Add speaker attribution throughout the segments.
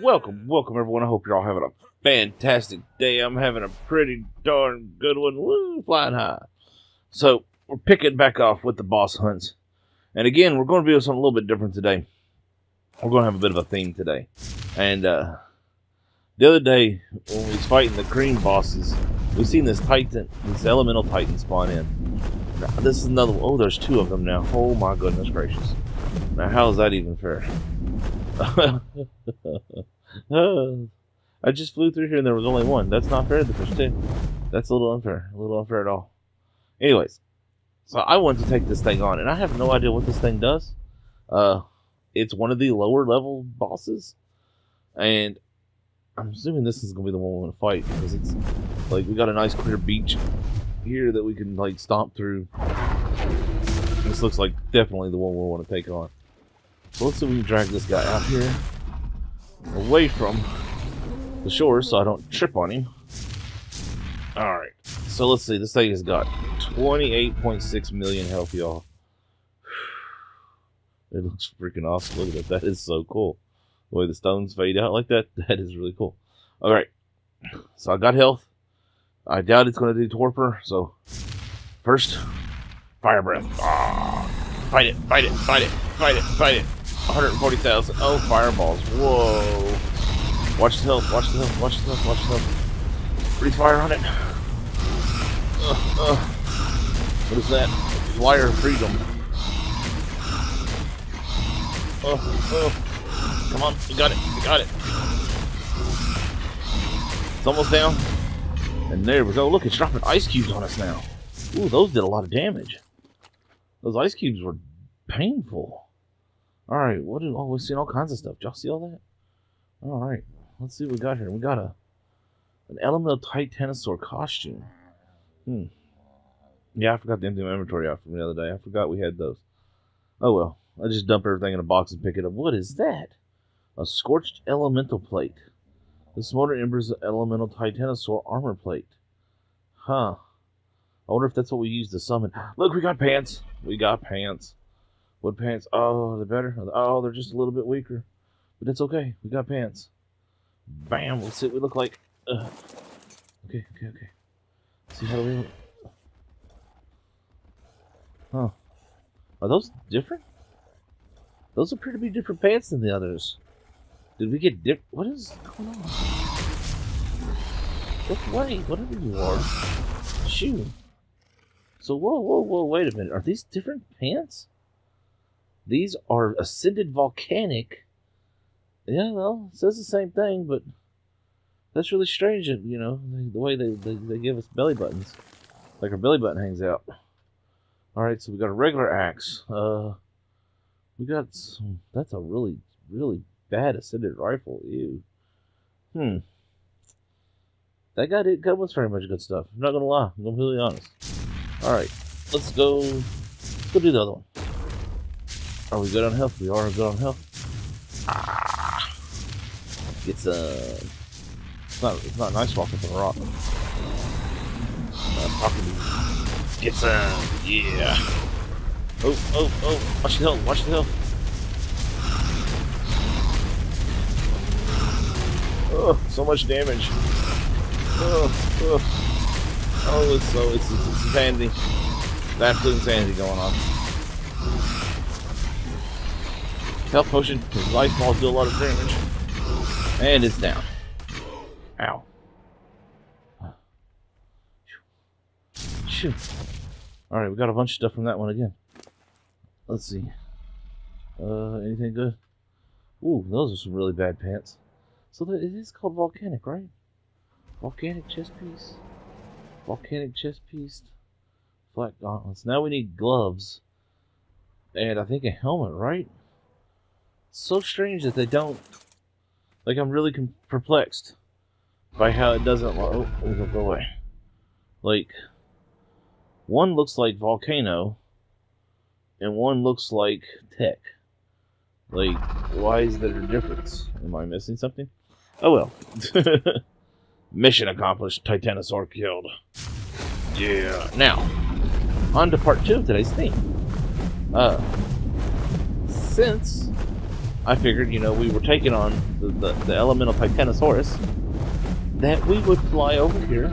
Speaker 1: welcome, welcome everyone. I hope you're all having a fantastic day. I'm having a pretty darn good one. Woo, flying high. So we're picking back off with the boss hunts, and again, we're going to do something a little bit different today. We're going to have a bit of a theme today, and uh, the other day when we was fighting the cream bosses, we seen this titan, this elemental titan spawn in. Now, this is another. Oh, there's two of them now. Oh my goodness gracious! Now, how is that even fair? I just flew through here and there was only one. That's not fair to the fish too. That's a little unfair. A little unfair at all. Anyways, so I wanted to take this thing on, and I have no idea what this thing does. Uh, it's one of the lower level bosses, and I'm assuming this is gonna be the one we're gonna fight because it's like we got a nice clear beach here that we can like stomp through. This looks like definitely the one we want to take on. So let's see if we can drag this guy out here away from the shore so I don't trip on him. Alright, so let's see. This thing has got 28.6 million health, y'all. It looks freaking awesome. Look at that. That is so cool. The way the stones fade out like that, that is really cool. Alright, so I got health. I doubt it's going to do torpor, so first, fire breath. Ah, fight it, fight it, fight it, fight it, fight it. 140,000. Oh, fireballs. Whoa. Watch the health, watch the health, watch the health, watch the health. Breathe fire on it. Uh, uh. What is that? Wire freedom. Oh, oh. Come on, we got it, we got it. It's almost down. And there we go. Look, it's dropping ice cubes on us now. Ooh, those did a lot of damage. Those ice cubes were painful. Alright, what did oh we've seen all kinds of stuff. Did y'all see all that? Alright. Let's see what we got here. We got a an elemental titanosaur costume. Hmm. Yeah, I forgot to empty my inventory out from the other day. I forgot we had those. Oh well. I just dump everything in a box and pick it up. What is that? A scorched elemental plate. This smolder embers elemental titanosaur armor plate. Huh. I wonder if that's what we use to summon. Look, we got pants. We got pants. What pants? Oh, they're better. Oh, they're just a little bit weaker. But it's okay. We got pants. Bam. Let's see what we look like. Ugh. Okay, okay, okay. See how we look? Huh. Are those different? Those appear to be different pants than the others. Did we get dip? What is going on? Look away, whatever you are. Shoot. So, whoa, whoa, whoa, wait a minute. Are these different pants? These are ascended volcanic. Yeah, well, it says the same thing, but that's really strange, you know, the way they, they, they give us belly buttons. Like our belly button hangs out. Alright, so we got a regular axe. Uh, we got some, that's a really, really bad ascended rifle. Ew. Hmm. That guy didn't come with very much good stuff. I'm not gonna lie. I'm really honest. Alright, let's go, let's go do the other one. Are we good on health? We are good on health. Ah, get some. It's not. It's not nice walking from a rock. Uh, Get some. Yeah. Oh, oh, oh! Watch the health. Watch the health. Oh, so much damage. Oh, oh, oh it's so it's, it's, it's insanity. It's absolute insanity going on. Health potion, because ice balls do a lot of damage. And it's down. Ow. Shoot. Alright, we got a bunch of stuff from that one again. Let's see. Uh, anything good? Ooh, those are some really bad pants. So that it is called volcanic, right? Volcanic chest piece. Volcanic chest piece. Flat gauntlets. Now we need gloves. And I think a helmet, right? So strange that they don't. Like, I'm really perplexed by how it doesn't. Oh, go away. Like, one looks like Volcano, and one looks like Tech. Like, why is there a difference? Am I missing something? Oh well. Mission accomplished. Titanosaur killed. Yeah. Now, on to part two of today's theme. Uh, since I figured, you know, we were taking on the, the, the elemental Titanosaurus, that we would fly over here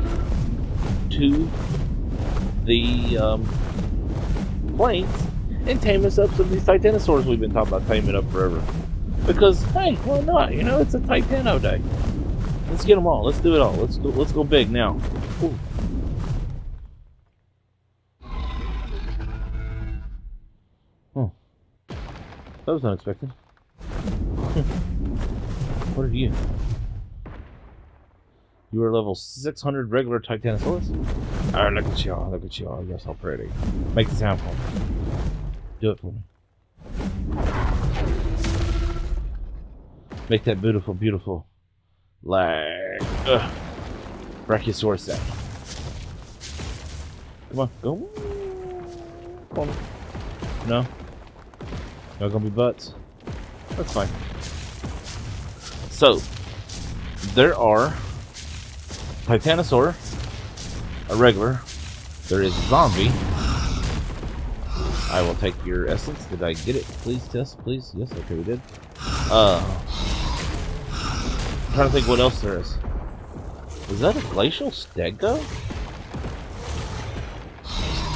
Speaker 1: to the um, plains and tame us up some of these Titanosaurs we've been talking about taming up forever. Because, hey, why not? You know, it's a Titano day. Let's get them all. Let's do it all. Let's go, let's go big now. Ooh. Oh. That was unexpected. What are you? You are level 600 regular Titanosaurus? Alright, look at y'all. Look at y'all. You're so pretty. Make the sound for me. Do it for me. Make that beautiful, beautiful, like, ugh, Brachiosaurus sound. Come on, go. Come on. No? No gonna be butts? That's fine. So, there are Titanosaur, a regular, there is zombie. I will take your essence. Did I get it? Please test, please. Yes, okay, we did. Uh, I'm trying to think what else there is. Is that a glacial stego?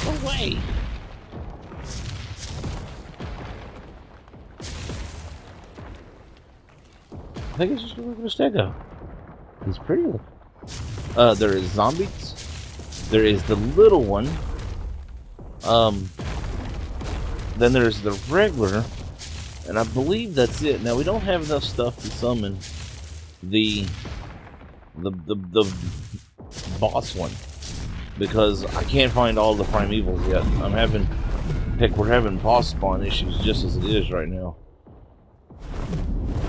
Speaker 1: No way. I think it's just a regular stego. He's pretty. Uh, there is zombies. There is the little one. Um, then there's the regular, and I believe that's it. Now we don't have enough stuff to summon the the the, the boss one because I can't find all the primevals yet. I'm having heck, we're having boss spawn issues just as it is right now.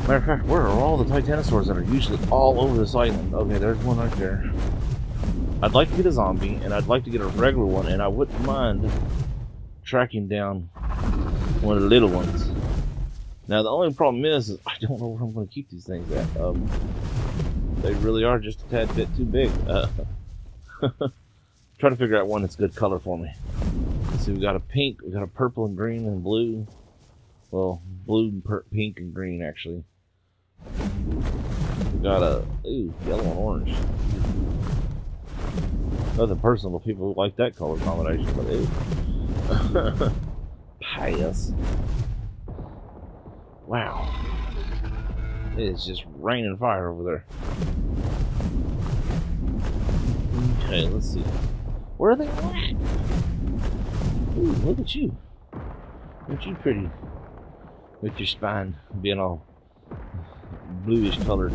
Speaker 1: Matter of fact, where are all the Titanosaurs that are usually all over this island? Okay, there's one right there. I'd like to get a zombie, and I'd like to get a regular one, and I wouldn't mind tracking down one of the little ones. Now, the only problem is, is I don't know where I'm going to keep these things at. Um, they really are just a tad bit too big. Uh, try to figure out one that's good color for me. See, we got a pink, we got a purple and green and blue. Well, blue and pink and green, actually. We got a, ooh, yellow and orange. Nothing personal, people who like that color combination, but ew. Pious. Wow. It is just raining fire over there. Okay, let's see. Where are they at? Ooh, look at you. Aren't you pretty? With your spine being all bluish colored.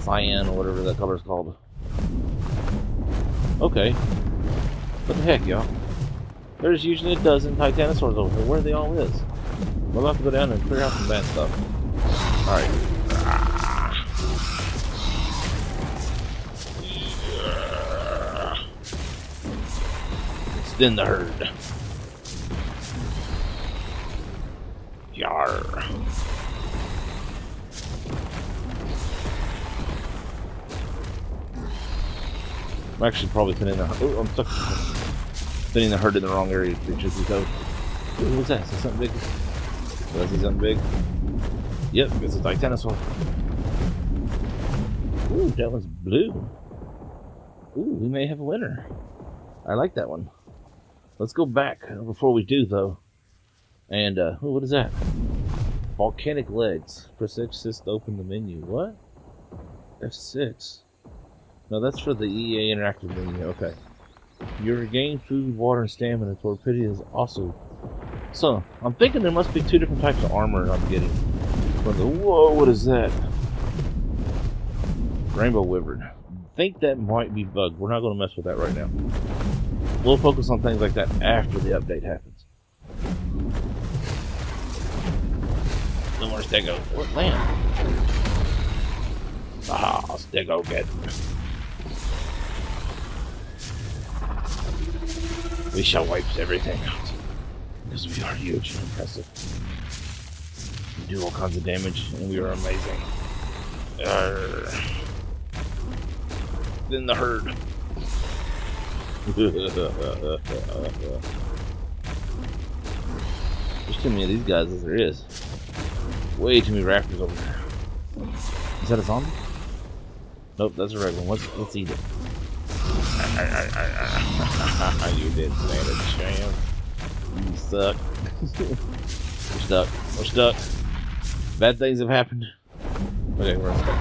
Speaker 1: Cyan or whatever that color's called. Okay. What the heck, y'all? There's usually a dozen Titanosaurs over here. Where they all is? We'll have to go down and clear out some bad stuff. Alright. It's Extend the herd. Yar. I'm actually probably thinning the. Oh, I'm stuck. Thinning the herd in the wrong area. Just because. Ooh, what's that? Is that something big? Did I something big? Yep, it's a Titanosaur. Ooh, that one's blue. Ooh, we may have a winner. I like that one. Let's go back before we do, though. And, uh, what is that? Volcanic legs. Press F6 to open the menu. What? F6. No, that's for the EA Interactive menu. Okay. You regain food, water, and stamina. Torpidity is also so, I'm thinking there must be two different types of armor I'm getting. From the, whoa, what is that? Rainbow Wyvern. think that might be bugged. We're not going to mess with that right now. We'll focus on things like that after the update happens. No more Stego. What land? Ah, Stego get. We shall wipe everything out. Because we are huge and impressive. We do all kinds of damage, and we are amazing. Arrgh. Then the herd. There's too many of these guys as there is. Way too many raptors over there. Is that a zombie? Nope, that's a regular one. Let's, let's eat it. you didn't stand a chance. You suck. we're stuck. We're stuck. Bad things have happened. Okay, we're stuck.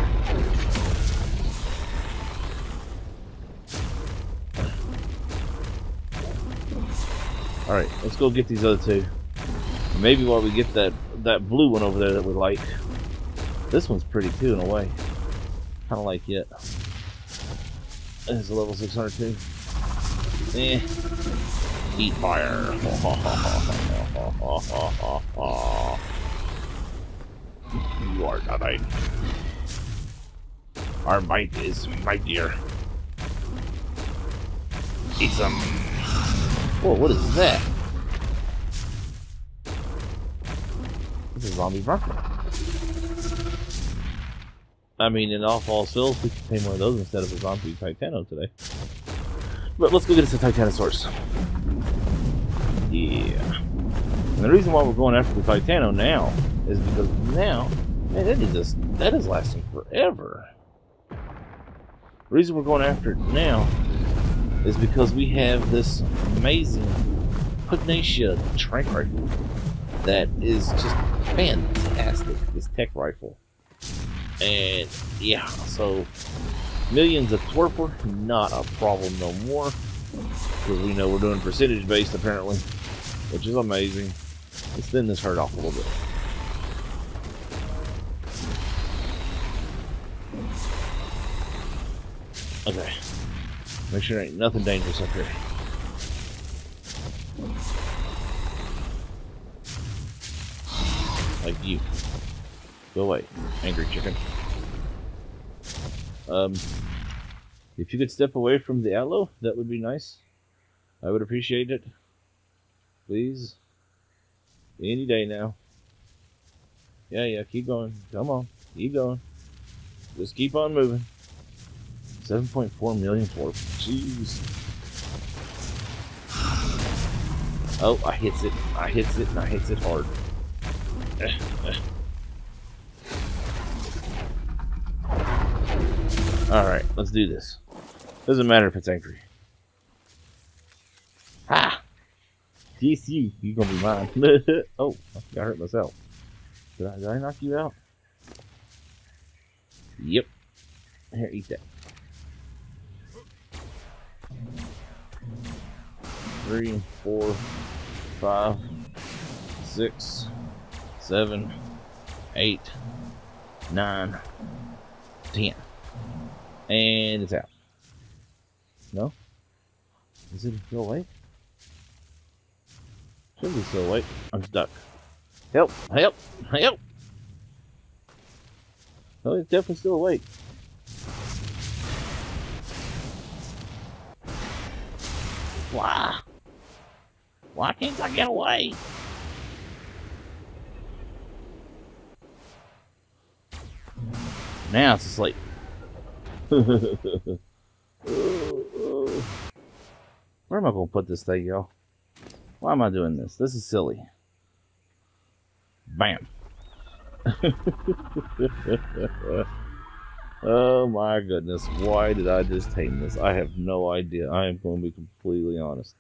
Speaker 1: Alright, let's go get these other two. Maybe while we get that that blue one over there that we like. This one's pretty too in a way. Kinda like it. It's a level 602. Eh. Heat fire. you are nothing. Our might is mightier. Eat some. Whoa, what is that? This is zombie Bronco. I mean, in all false hills, we can pay one of those instead of a zombie Titano today. But let's go get us a Titanosaurus. Yeah. And the reason why we're going after the Titano now is because now, man, that is just that is lasting forever. The reason we're going after it now is because we have this amazing Pugnacia trank rifle that is just fantastic. This tech rifle. And yeah, so millions of torpor, not a problem no more. Because we know we're doing percentage based apparently, which is amazing. Let's thin this hurt off a little bit. Okay. Make sure there ain't nothing dangerous up here. Like you. Go away, angry chicken. Um, if you could step away from the aloe, that would be nice. I would appreciate it. Please. Any day now. Yeah, yeah, keep going. Come on. Keep going. Just keep on moving. 7.4 million for Jeez. Oh, I hits it. I hits it and I hits it hard. Alright, let's do this. Doesn't matter if it's angry. Ha! Jeez, you. You gonna be mine. oh, I hurt myself. Did I, did I knock you out? Yep. Here, eat that. Three, four, five, six, seven, eight, nine, ten. And it's out. No? Is it still awake? Should be still awake. I'm stuck. Help! Help! Help! Oh, it's definitely still awake. Why? Why can't I get away? Now it's asleep. Where am I going to put this thing, y'all? Why am I doing this? This is silly. Bam. oh my goodness. Why did I just tame this? I have no idea. I am going to be completely honest.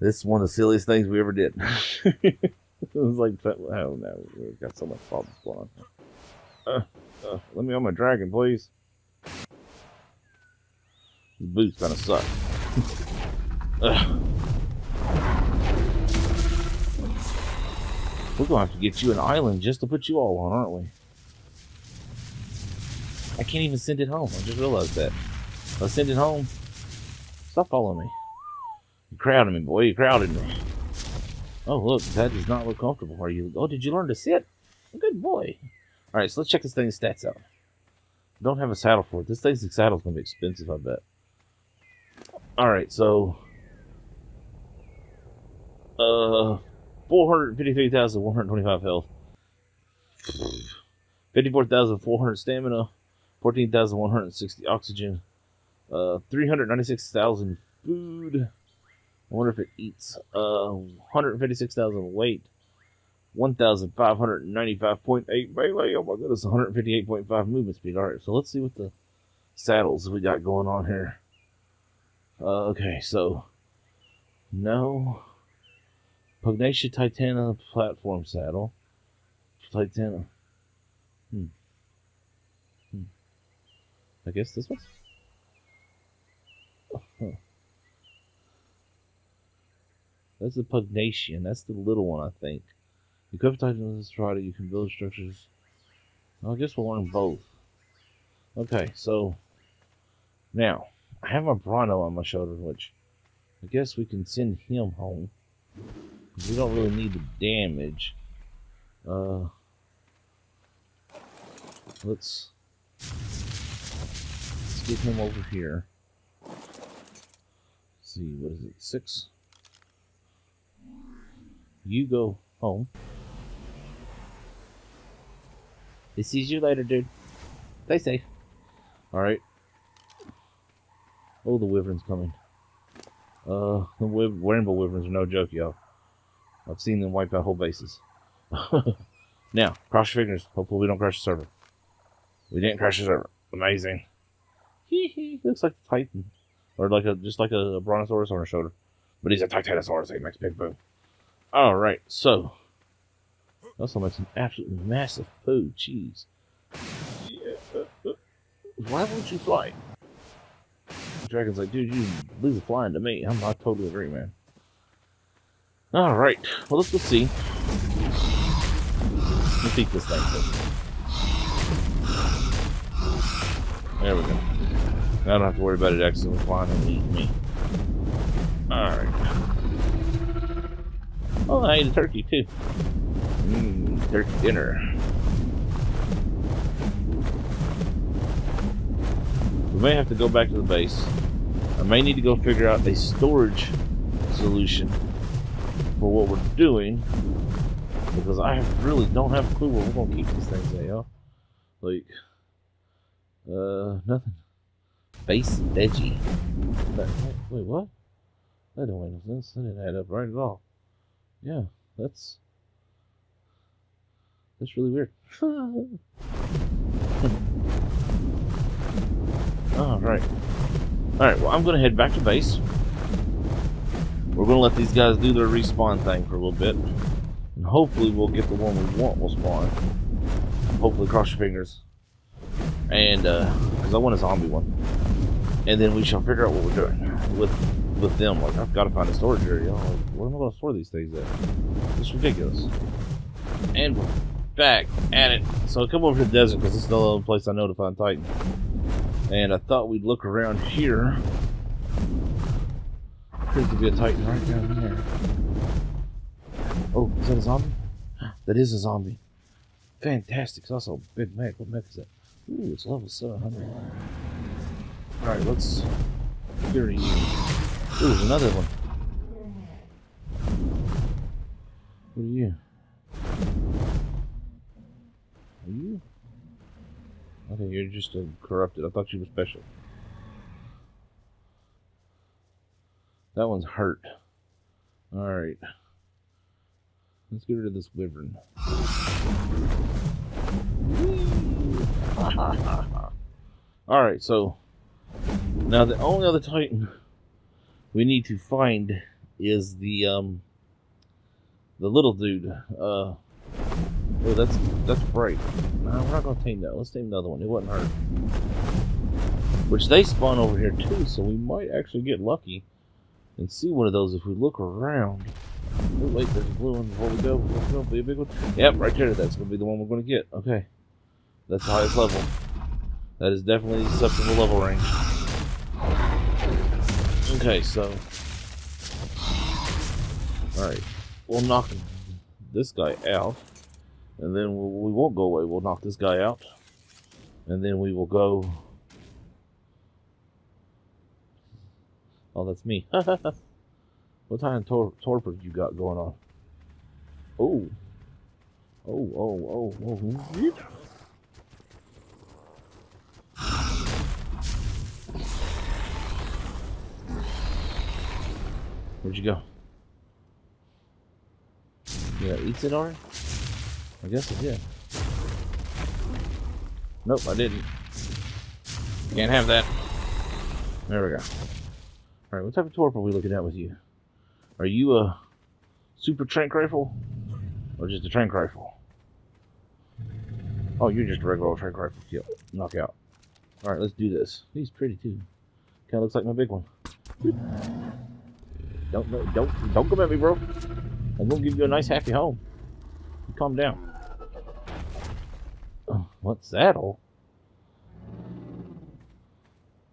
Speaker 1: This is one of the silliest things we ever did. it was like, oh no, we've got so much problems going on. Uh, uh, let me on my dragon, please. The boots kind of suck. We're going to have to get you an island just to put you all on, aren't we? I can't even send it home. I just realized that. Let's send it home. Stop following me. You crowded me, boy. You crowded me. Oh, look. That does not look comfortable. Are you? Oh, did you learn to sit? Good boy. All right, so let's check this thing's stats out. Don't have a saddle for it. This thing's saddle's gonna be expensive, I bet. All right, so uh, four hundred fifty-three thousand one hundred twenty-five health, fifty-four thousand four hundred stamina, fourteen thousand one hundred sixty oxygen, uh, three hundred ninety-six thousand food. I wonder if it eats uh, one hundred fifty-six thousand weight, 1,595.8 melee. Oh my goodness, 158.5 movement speed. All right, so let's see what the saddles we got going on here. Uh, okay, so no Pugnacia Titana platform saddle. Titana. Hmm. hmm. I guess this one. Oh. That's the Pugnacian. That's the little one, I think. Equip Titan this Friday, you can build structures. Well, I guess we'll learn both. Okay, so now I have a Bronto on my shoulder, which I guess we can send him home. We don't really need the damage. Uh, let's, let's get him over here. Let's see, what is it? Six. You go home. He sees you later, dude. Stay safe. Alright. Oh, the wyvern's coming. Uh, the rainbow wyverns are no joke, y'all. I've seen them wipe out whole bases. now, cross your fingers. Hopefully we don't crash the server. We didn't crash the server. Amazing. Hee hee. Looks like a Titan. Or like a just like a, Brontosaurus on her shoulder. But he's a Titanosaurus. He makes big boom. Alright, so. Also makes an absolutely massive poo. Jeez. Why won't you fly? Dragon's like, dude, you the flying to me. I'm, I totally agree, man. Alright, well, let's go see. Let's this thing. There we go. I don't have to worry about it accidentally flying and eating me. Alright. Oh, I ate a turkey, too. Mmm, turkey dinner. We may have to go back to the base. I may need to go figure out a storage solution for what we're doing because I really don't have a clue where we're gonna keep these things at, y'all. Like, uh, nothing. Base veggie. Wait, wait, what? That don't make sense. That didn't add up right at all. Yeah, that's that's really weird. Alright. Alright, well, I'm going to head back to base. We're going to let these guys do their respawn thing for a little bit. And hopefully we'll get the one we want will spawn. Hopefully, cross your fingers. And, uh, because I want a zombie one. And then we shall figure out what we're doing with with them. Like, I've got to find a storage area. Like, where am I going to store these things at? It's ridiculous. And back at it. So come over to the desert because this is the only place I know to find Titan. And I thought we'd look around here. There could be a Titan right down there. Oh, is that a zombie? That is a zombie. Fantastic. It's also a big mech. What mech is that? Ooh, it's level 700. Alright, let's. Ooh, there's another one. What are you? Are you? Okay, you're just corrupted. I thought you were special. That one's hurt. Alright. Let's get rid of this wyvern. Alright, so now the only other titan we need to find is the um the little dude. Uh Oh, that's that's bright. No, we're not gonna tame that. Let's tame another one. It wasn't hurt. Which they spawn over here too, so we might actually get lucky and see one of those if we look around. Oh wait, there's a blue one before we go. It's gonna be a big one. Yep, right there. That's gonna be the one we're gonna get. Okay, that's the highest level. That is definitely acceptable level range. Okay, so all right, we'll knock this guy out. And then we won't go away. We'll knock this guy out. And then we will go... Oh, that's me. what kind of tor torpor you got going on? Oh. Oh, oh, oh, oh. Hmm. Where'd you go? Yeah, eats it already? I guess I did. Nope, I didn't. Can't have that. There we go. Alright, what type of torp are we looking at with you? Are you a super trank rifle? Or just a trank rifle? Oh, you're just a regular old trank rifle kill. Knockout. Alright, let's do this. He's pretty too. Kinda looks like my big one. Don't don't don't come at me, bro. I'm gonna give you a nice happy home. Calm down. Oh, what saddle?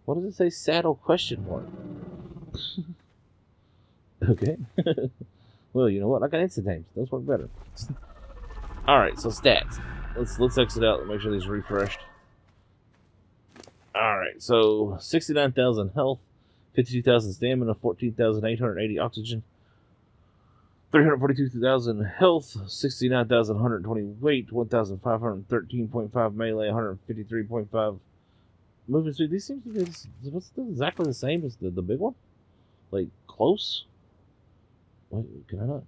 Speaker 1: What does it say? Saddle question mark. okay. well, you know what? I got instant aims. Those work better. All right. So stats. Let's let's exit out and make sure these refreshed. All right. So sixty-nine thousand health, fifty-two thousand stamina, fourteen thousand eight hundred eighty oxygen. 342,000 health, 69,120 weight, 1,513.5 melee, 153.5 movement speed. These seem to be exactly the same as the, the big one? Like, close? Wait, can I not?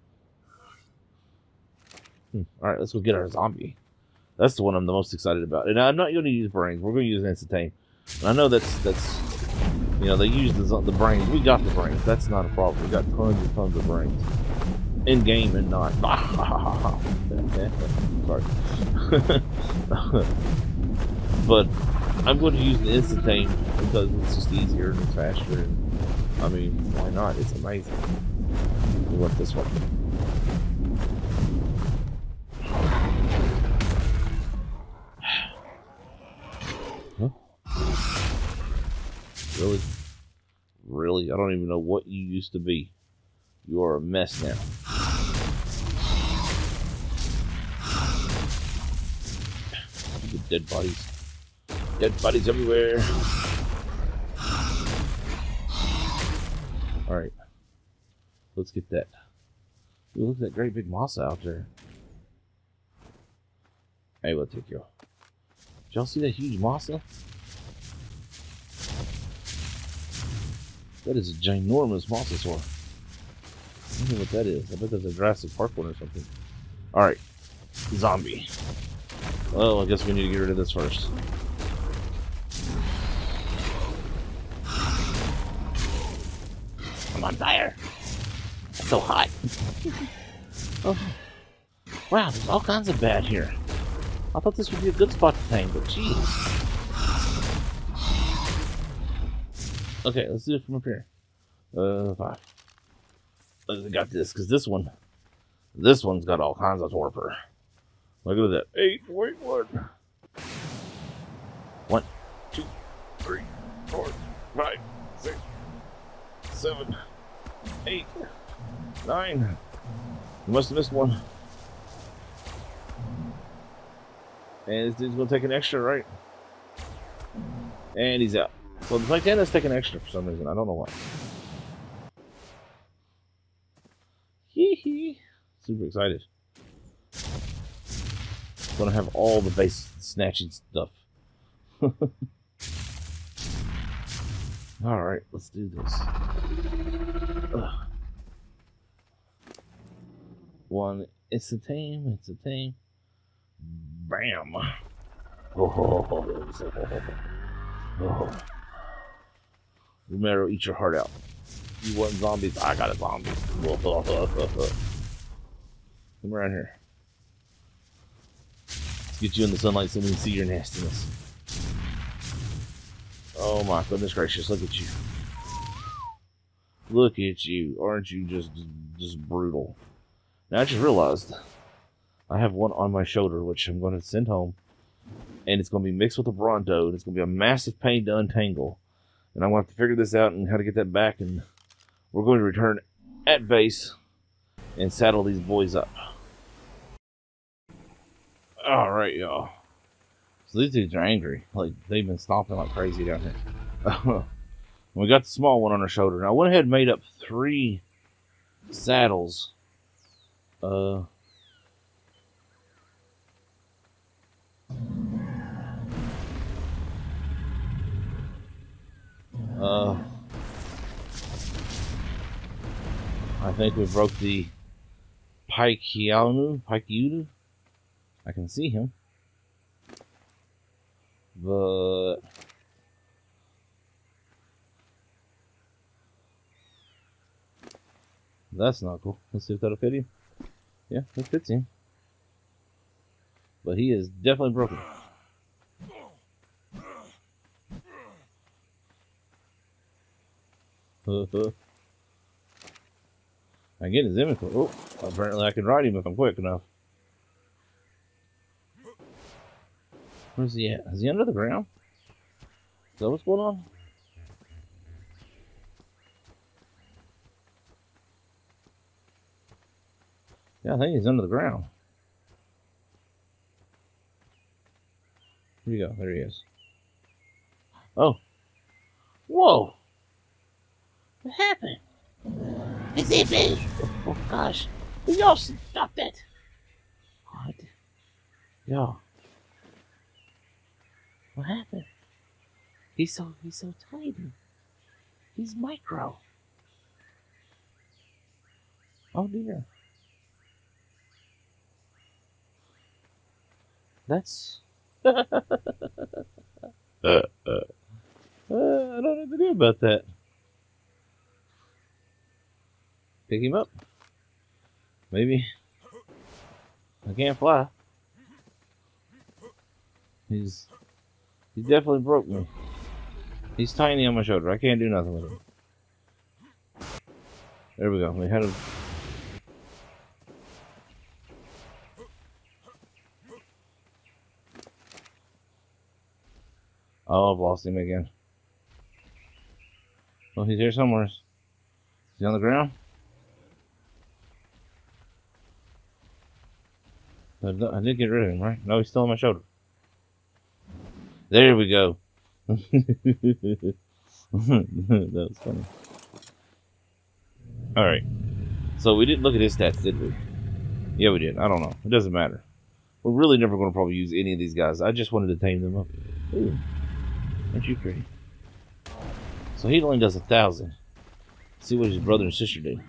Speaker 1: Hmm. Alright, let's go get our zombie. That's the one I'm the most excited about. And I'm not going to use brains. We're going to use Instantane. And I know that's, that's you know, they use the, the brains. We got the brains. That's not a problem. We got tons and tons of brains in game and not. But I'm going to use the Instantane because it's just easier and faster. And, I mean, why not? It's amazing. We want this one. Really? Really? I don't even know what you used to be. You are a mess now. Dead bodies. Dead bodies everywhere. Alright. Let's get that. Ooh, look at that great big moss out there. Hey, we'll take you. Did y'all see that huge mossa? That is a ginormous mosasaur. I don't know what that is. I bet that's a Jurassic Park one or something. Alright. Zombie. Well, I guess we need to get rid of this first. I'm on fire. It's so hot. oh. Wow, there's all kinds of bad here. I thought this would be a good spot to hang, but jeez. Okay, let's do it from up here. Uh, five. I got this, because this one, this one's got all kinds of torpor. Look at that. Eight, wait, one. One, two, three, four, five, six, seven, eight, nine. You must have missed one. And this dude's gonna take an extra, right? And he's out. So the Titania's taking extra for some reason. I don't know why. Hee hee. Super excited. Gonna have all the base snatching stuff. Alright, let's do this. Ugh. One, it's a tame, it's a tame. Bam! Oh, oh. Romero, eat your heart out. You want zombies? I got a zombie. Come around here. Get you in the sunlight so we can see your nastiness. Oh my goodness gracious, look at you. Look at you. Aren't you just just brutal? Now I just realized I have one on my shoulder which I'm going to send home. And it's going to be mixed with a Bronto. And it's going to be a massive pain to untangle. And I'm going to have to figure this out and how to get that back. And we're going to return at base and saddle these boys up. All right, y'all. So these dudes are angry. Like they've been stomping like crazy down here. we got the small one on our shoulder. Now I went ahead and made up three saddles. Uh. Uh, I think we broke the Pikeanu, Pikeunu, I can see him. But that's not cool. Let's see if that'll fit him. Yeah, it fits him. But he is definitely broken. I get his inventory. Oh, apparently I can ride him if I'm quick enough. Where's he at? Is he under the ground? Is that what's going on? Yeah, I think he's under the ground. Here you go. There he is. Oh. Whoa. What happened? It's it Oh gosh. Y'all stop that. What? Yo. What happened? He's so he's so tiny. He's micro. Oh dear. That's uh, uh, uh, I don't know what to do about that. Pick him up. Maybe. I can't fly. He's he definitely broke me. He's tiny on my shoulder. I can't do nothing with him. There we go. We had him. Oh, I've lost him again. Well, he's here somewhere. Is he on the ground? I did get rid of him, right? No, he's still on my shoulder. There we go. that was funny. Alright. So we didn't look at his stats, did we? Yeah, we did. I don't know. It doesn't matter. We're really never going to probably use any of these guys. I just wanted to tame them up. Ooh. Aren't you pretty? So he only does a thousand. See what his brother and sister do.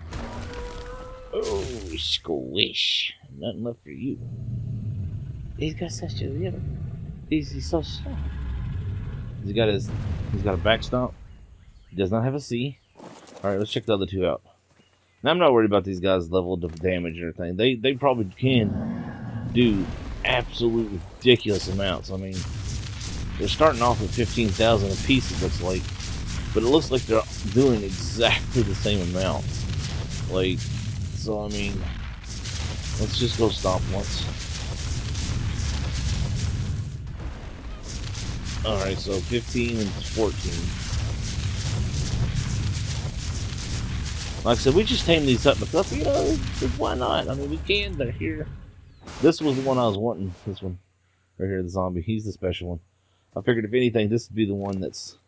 Speaker 1: Oh, squish. Nothing left for you. He's got such a little. He's, so soft. He's got his. He's got a back stomp. He does not have a C. All right, let's check the other two out. Now I'm not worried about these guys' level of damage or anything. They they probably can do absolute ridiculous amounts. I mean, they're starting off with 15,000 a piece, it looks like. But it looks like they're doing exactly the same amount. Like, so I mean, let's just go stop once. Alright, so 15 and 14. Like I said, we just tamed these up because, you know, why not? I mean, we can, they're here. This was the one I was wanting, this one. Right here, the zombie. He's the special one. I figured if anything, this would be the one that's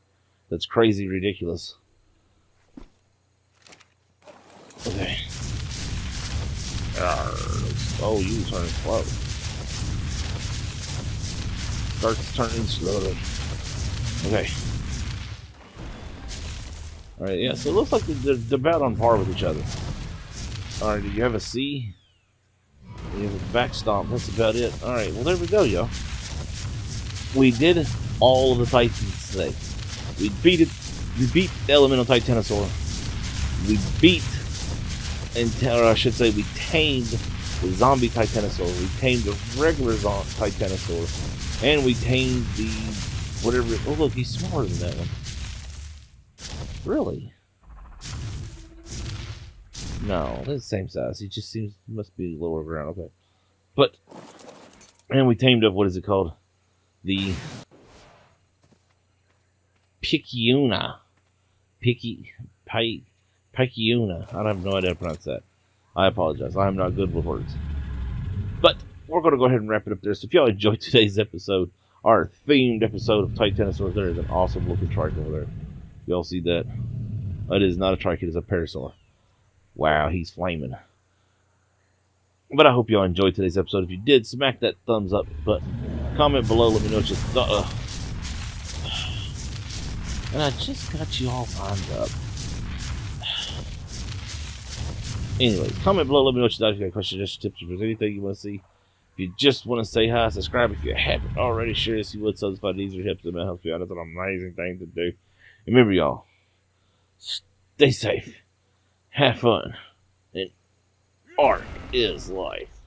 Speaker 1: that's crazy ridiculous. Okay. Ah, oh, you turning slow. Starts turning slowly. Okay. Alright, yeah, so it looks like they're, they're about on par with each other. Alright, do you have a C? You have a back stomp. That's about it. Alright, well, there we go, y'all we did all of the Titans today. We beat it. We beat Elemental Titanosaur. We beat, and or I should say, we tamed the zombie Titanosaur. We tamed the regular Titanosaur, and we tamed the whatever. Oh look, he's smaller than that one. Really? No, they're the same size. He just seems must be lower ground. Okay, but and we tamed up. What is it called? the Picciuna. Picky, Pike, Picciuna. I don't have no idea how to pronounce that. I apologize. I am not good with words. We're going to go ahead and wrap it up there. So if y'all enjoyed today's episode, our themed episode of Titanosaurs, there is an awesome looking trike over there. Y'all see that? It is not a trike, it is a parasaur. Wow, he's flaming. But I hope y'all enjoyed today's episode. If you did, smack that thumbs up button Comment below, let me know what you thought. And I just got you all lined up. Anyways, comment below, let me know what you thought. If you got questions, tips, if there's anything you want to see you just want to say hi, subscribe if you haven't already. Share this, you would satisfy these are and that helps you out. It's an amazing thing to do. Remember, y'all, stay safe, have fun, and art is life.